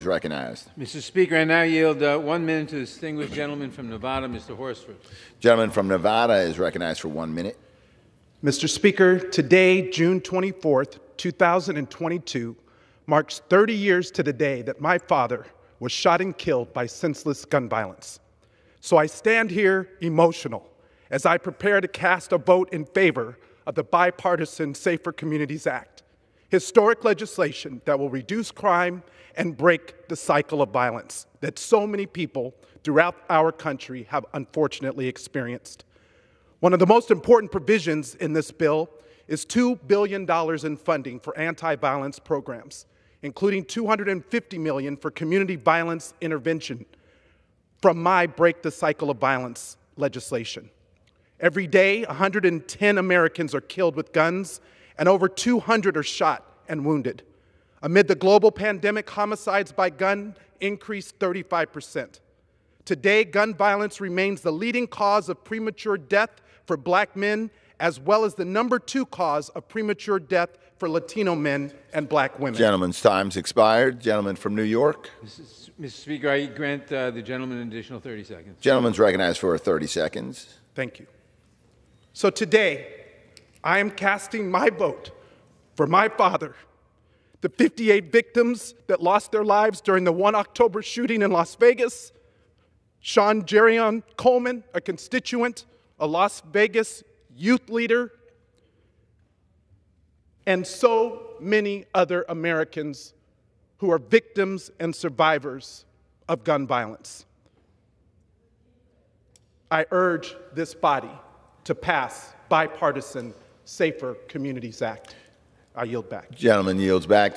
is recognized. Mr. Speaker, I now yield uh, one minute to the distinguished gentleman from Nevada, Mr. Horsford. Gentleman from Nevada is recognized for one minute. Mr. Speaker, today, June 24th, 2022, marks 30 years to the day that my father was shot and killed by senseless gun violence. So I stand here emotional as I prepare to cast a vote in favor of the bipartisan Safer Communities Act, historic legislation that will reduce crime and break the cycle of violence that so many people throughout our country have unfortunately experienced. One of the most important provisions in this bill is $2 billion in funding for anti-violence programs, including 250 million for community violence intervention from my Break the Cycle of Violence legislation. Every day, 110 Americans are killed with guns, and over 200 are shot and wounded. Amid the global pandemic, homicides by gun increased 35%. Today, gun violence remains the leading cause of premature death for black men, as well as the number two cause of premature death for Latino men and black women. Gentleman's time's expired. Gentleman from New York. Mr. Mr. Speaker, I grant uh, the gentleman an additional 30 seconds. Gentleman's recognized for 30 seconds. Thank you. So today, I am casting my vote for my father, the 58 victims that lost their lives during the 1 October shooting in Las Vegas, Sean Jerion Coleman, a constituent, a Las Vegas youth leader, and so many other Americans who are victims and survivors of gun violence. I urge this body to pass bipartisan Safer Communities Act. I yield back. Gentleman yields back.